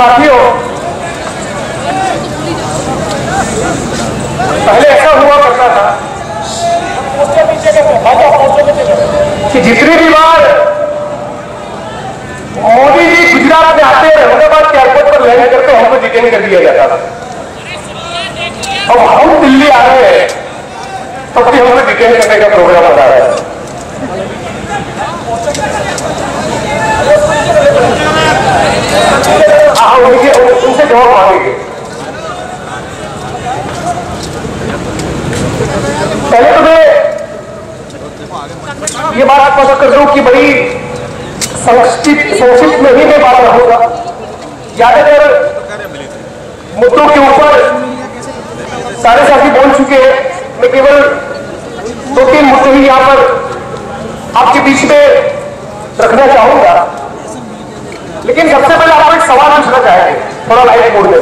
साथियों, पहले ऐसा हुआ करता था कि जितनी भी बार मोदी जी गुजरात में आते हैं अहमदाबाद के एयरपोर्ट पर लैंड करके हमको डिटेन कर दिया जाता था। अब हम दिल्ली आ रहे हैं, तब भी हमें डिटेन करने का प्रोग्राम बना रहा है। हाँ उनके उनसे जवाब मांगेंगे पहले तो मैं ये बात स्पष्ट कर दूँ कि बड़ी संस्कृत शोषित में बात रहूँगा ज़्यादातर मुद्दों के ऊपर सारे साथी बोल चुके हैं मैं केवल दो तीन मुद्दे ही यहाँ पर आपके बीच में रखना चाहूँगा। लेकिन सबसे पहले आपको एक सवाल पूछना चाहेंगे थोड़ा लाइट मोड में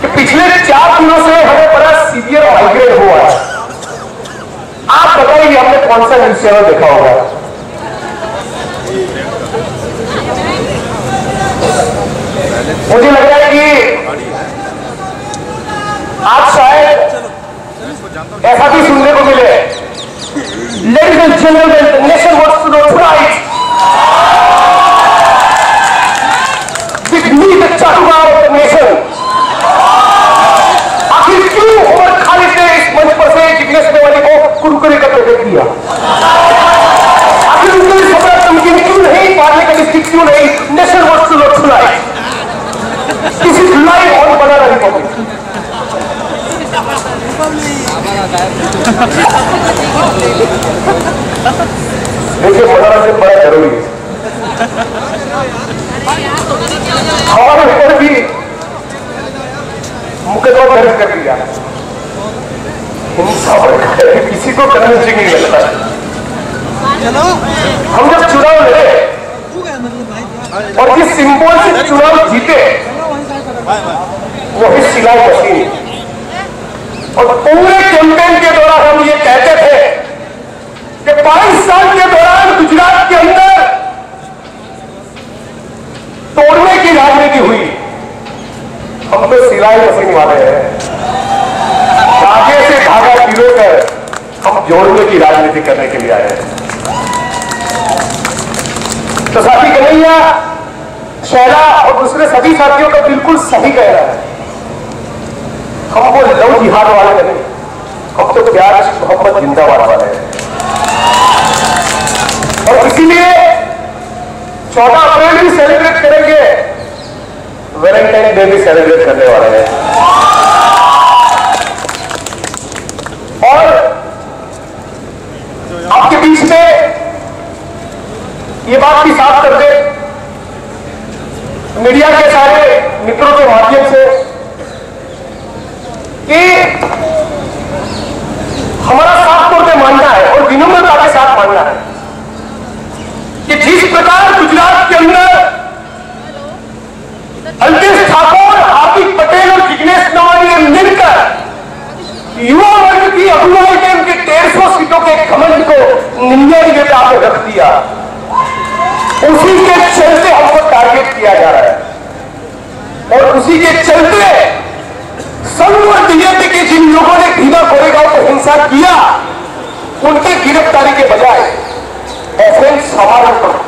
कि पिछले चार दिनों से हमें बड़ा सीवियर माइग्रेन हुआ है। आप बताइए हमने कौन सा न्यूज़ देखा होगा? मुझे लग रहा है कि आप शायद ऐसा भी सुनने को मिले। Ladies and gentleman nation wants to know right via. हम जब चुनाव लड़े और जिस सिंबल से चुनाव जीते वही सिलाई मशीन। और पूरे कैंपेन के दौरान हम ये कहते थे कि बाईस साल के दौरान गुजरात के अंदर तोड़ने की राजनीति हुई। हम तो सिलाई मशीन वाले हैं। धागे से धागा गिरोकर हम जोड़ने की राजनीति करने के लिए आए हैं। तो साथी कन्हैया, शैला और दूसरे सभी साथियों का बिल्कुल सही कह रहा है। हम वो लव जिहाद वाले नहीं हम तो प्यार मोहब्बत जिंदाबाद वाले हैं। और इसीलिए चौदह अप्रैल भी सेलिब्रेट करेंगे। वेलेंटाइन डे भी सेलिब्रेट करने वाले हैं और आपके बीच में ये बात भी साफ़ कर दे मीडिया के सारे मित्रों के माध्यम से कि हमारा साफ़ तौर पे मानना है और विनम्रता के साथ मानना है कि जिस प्रकार गुजरात के अंदर अल्पेश ठाकुर हार्दिक पटेल और जिग्नेश नवानी ने मिलकर युवा वर्ग की अगुवाई के उनके डेढ़ सौ सीटों के घमंड को निन्यानवे रख दिया। उसी के चलते हमको टारगेट किया जा रहा है। और उसी के चलते डीएपी के जिन लोगों ने भीमा कोरेगांव को हिंसा किया, उनकी गिरफ्तारी के बजाय ऑफेंस हमारे ऊपर।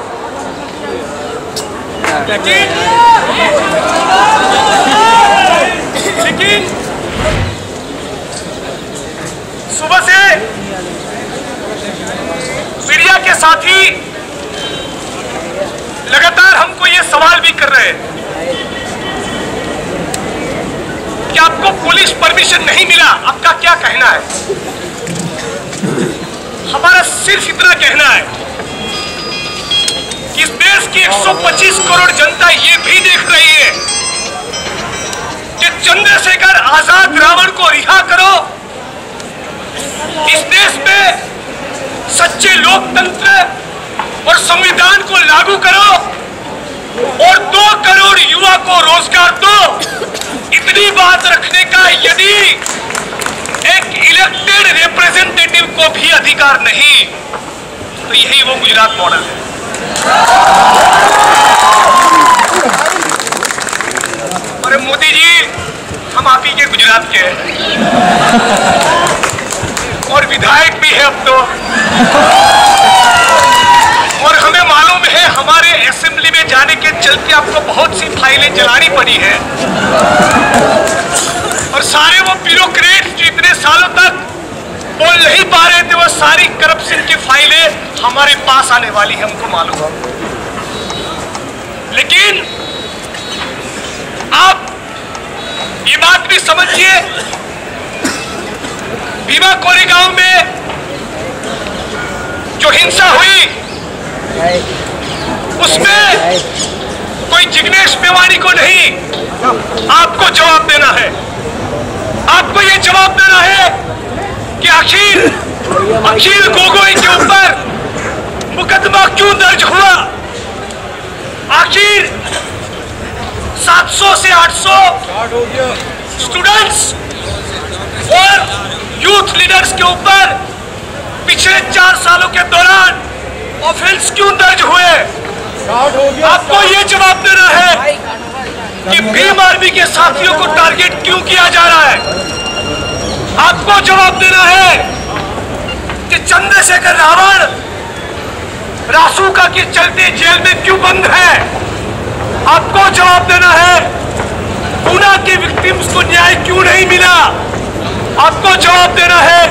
लोकतंत्र और संविधान को लागू करो और दो करोड़ युवा को रोज़गार दो। इतनी बात रखने का यदि एक इलेक्टेड रिप्रेजेंटेटिव को भी अधिकार नहीं तो यही वो गुजरात मॉडल है। अरे मोदी जी, हम आप ही के गुजरात के हैं। और विधायक भी है अब तो और हमें मालूम है हमारे असेंबली में जाने के चलते आपको बहुत सी फाइलें जलानी पड़ी है। और सारे वो ब्यूरोक्रेट जो इतने सालों तक बोल नहीं पा रहे थे, वो सारी करप्शन की फाइलें हमारे पास आने वाली है, हमको मालूम है। लेकिन आप ये बात भी समझिए भीमा कोरेगांव में जो हिंसा हुई उसमें कोई जिग्नेश मेवाणी को नहीं। आपको जवाब देना है। आपको ये जवाब देना है कि आखिर अखिल गोगोई के ऊपर मुकदमा क्यों दर्ज हुआ? आखिर 700 से 800 स्टूडेंट्स और यूथ लीडर्स के ऊपर पिछले चार सालों के दौरान ऑफेंस क्यों दर्ज हुए? आपको ये जवाब देना है कि भीम आर्मी के साथियों को टारगेट क्यों किया जा रहा है? आपको जवाब देना है कि चंद्रशेखर रावण रासुका के चलते जेल में क्यों बंद है? आपको जवाब देना है पूना के विक्टिम्स को न्याय क्यों नहीं मिला? आपको जवाब देना है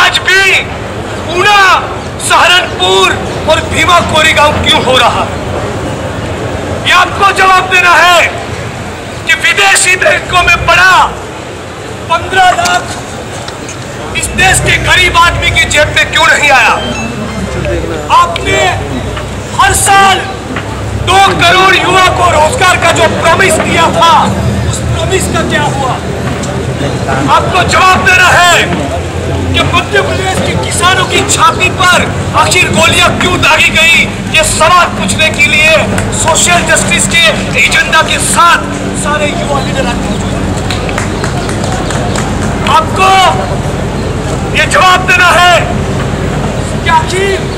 आज भी पूना सहारनपुर और भीमा कोरेगांव क्यों हो रहा है? ये आपको जवाब देना है कि विदेशी बैंकों में पड़ा पंद्रह लाख इस देश के गरीब आदमी की जेब में क्यों नहीं आया? आपने हर साल दो करोड़ युवा को रोज़गार का जो प्रॉमिस दिया था, उस प्रॉमिस का क्या हुआ? आपको जवाब देना है कि मध्य प्रदेश के किसानों की छाती पर आखिर गोलियाँ क्यों दागी गई? ये सवाल पूछने के लिए सोशल जस्टिस के एजेंडा के साथ सारे युवा लीडर आज आपको ये जवाब देना है कि आखिर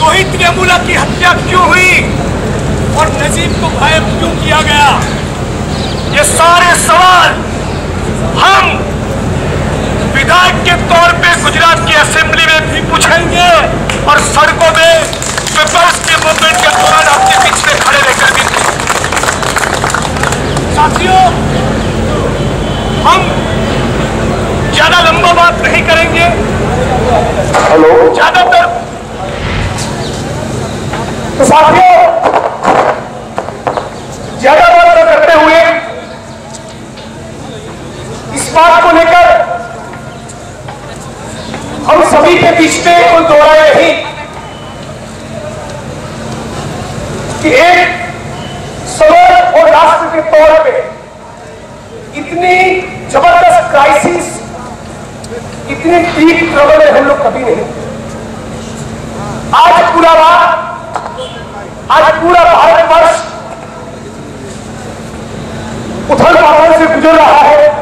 रोहित वेमुला की हत्या क्यों हुई और नजीब को गायब क्यों किया गया? ये सारे सवाल हम विधायक के तौर पे गुजरात की असेंबली में भी पूछेंगे और सड़कों में पीपल्स के मूवमेंट के दौरान आपके बीच में खड़े रहकर भी साथियों हम ज़्यादा लंबा बात नहीं करेंगे। हेलो। ज़्यादातर तो साथियों ज़्यादा बात करते हुए इस बात को लेकर सभी के बीच में कोई दोहराए नहीं। कि एक समाज और राष्ट्र के तौर पे इतनी ज़बरदस्त क्राइसिस इतनी डीप ट्रबल में हम लोग कभी नहीं। आज पूरा आज पूरा भारतवर्ष उथल पाथल से गुजर रहा है।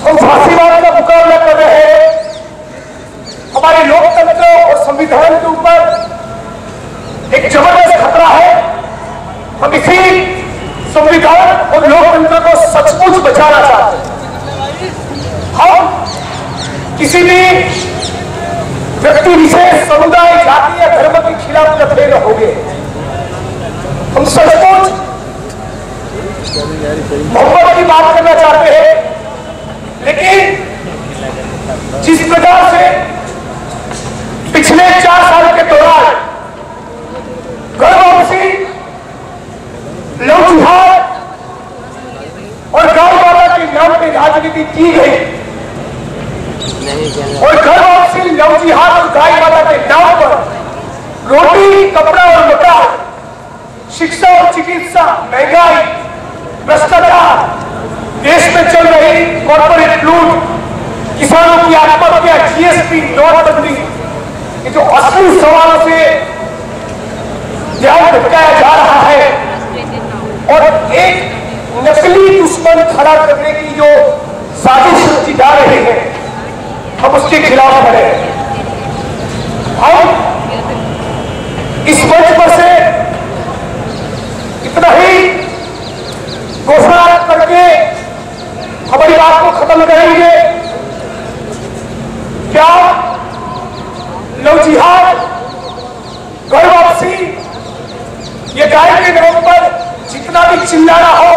हम फांसीवाद का मुकाबला हैं हमारे लोकतंत्र और संविधान के ऊपर एक ज़बरदस्त खतरा है। हम इसी संविधान और लोकतंत्र को सचमुच बचाना चाहते हैं। हम किसी भी व्यक्ति, विशेष समुदाय, जाति या धर्म के खिलाफ लड़े रहोगे। हम सचमुच मोहब्बत की बात करना चाहते हैं, लेकिन जिस प्रकार से पिछले चार साल के दौरान घर वापसी लव जिहाद और गाँव वाला के नाम पे राजनीति की गई और घर वापसी लव जिहाद और गाय माता के नाम पर रोटी कपड़ा और मकान शिक्षा और चिकित्सा महँगाई भ्रष्टाचार देश में चल रही कॉर्पोरेट लूट किसानों की आत्महत्या जीएसटी नोटबंदी ये जो असली सवालों से ध्यान भटकाया जा रहा है और एक नकली दुश्मन खड़ा करने की जो साजिश रची जा रही है, हम उसके खिलाफ हैं। हम इस मंच पर से इतना ही घोषणा करके हमारी बात को खत्म करेंगे क्या लव जिहाद घर वापसी ये गाय के नाम पर जितना भी चिल्लाना हो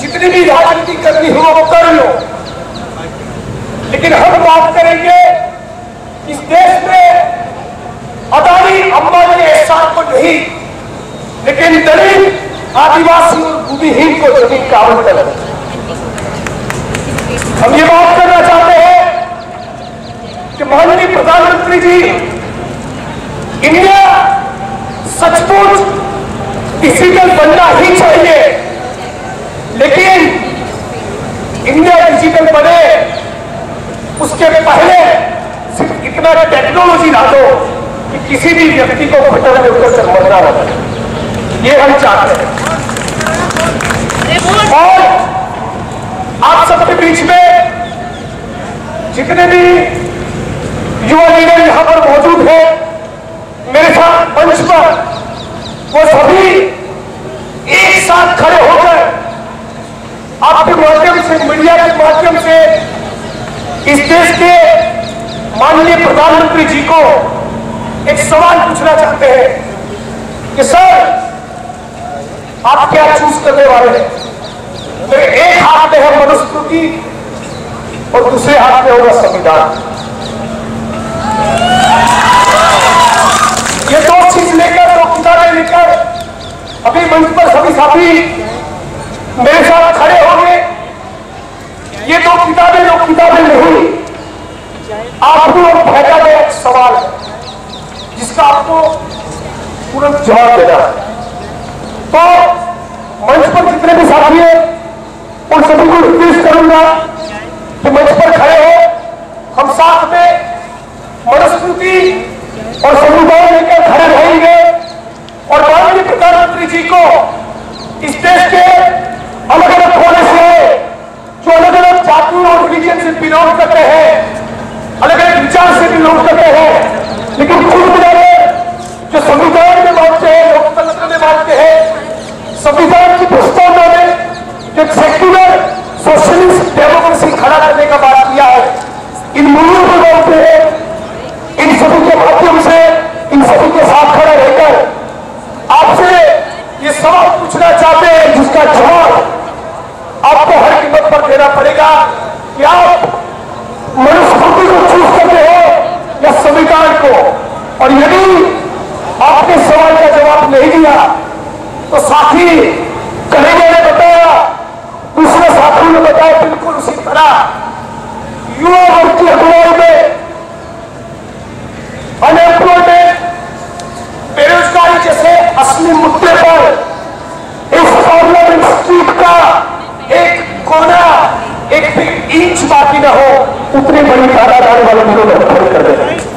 जितनी भी राजनीति करनी हो, वो कर लो। लेकिन हम बात करेंगे, इस देश में अदानी अंबानी एहसान को नहीं, लेकिन दलित आदिवासी और भूमिहीन को ज़मीन का आवंटन हम ये बात करना चाहते हैं कि माननीय प्रधानमंत्री जी, इंडिया सचमुच डिजिटल बनना ही चाहिए। लेकिन इंडिया डिजिटल बने उसके पहले सिर्फ़ इतना टेक्नोलॉजी ला दो कि किसी भी व्यक्ति को बटन में ऊपर चलना ना पड़े ये हम चाहते हैं। और आप सबके बीच में जितने भी युवा लीडर यहाँ पर मौजूद हैं, मेरे साथ मंच पर वो सभी साथ खड़े होकर आपके माध्यम से, मीडिया के माध्यम से इस देश के माननीय प्रधानमंत्री जी को एक सवाल पूछना चाहते हैं कि, सर, आप क्या चूज़ करने वाले हैं? मेरे एक हाथ में है मनुस्मृति और दूसरे हाथ में होगा संविधान। ये दो चीज़ लेकर, दो किताबें लेकर अभी मंच पर सभी साथी मेरे साथ खड़े होंगे। ये दो किताबें दो किताबें नहीं। आपको फेंका गया एक सवाल है, जिसका आपको तुरंत जवाब देना है। तो मंच पर जितने भी साथी हैं, उन सभी को रिक्वेस्ट करूँगा कि मंच पर खड़े हो। हम साथ में मनुस्मृति और संविधान लेकर खड़े और माननीय जी को इस देश के अलग अलग कोने से जो अलग अलग जाति और रिलीजन से बिलोंग करते हैं अलग अलग विचार से बिलोंग करते हैं, लेकिन खुद जो संविधान में मानते हैं लोकतंत्र में मानते हैं संविधान की प्रस्तावना में जो सेक्युलर सोशलिस्ट डेमोक्रेसी खड़ा करने का बात किया है इन मूल्यों को मानते हैं इन सभी के माध्यम से इन सभी के साथ खड़े रहकर आपसे ये सवाल पूछना चाहते हैं जिसका जवाब आपको हर कीमत पर देना पड़ेगा कि आप मनुस्मृति को चूज़ करते हो या संविधान को और यदि आपने सवाल का जवाब नहीं दिया तो साथी कन्हैया ने बताया, दूसरे साथियों ने बताया बिल्कुल उसी तरह। युवा वर्ग की अगुवाई में अनएम्प्लॉयमेंट बेरोजगारी जैसे असली मुद्दे पर इस पार्लियामेंट स्ट्रीट का एक कोना, एक भी इंच बाकी न हो, उतनी बड़ी तादाद वाले में कर दें तो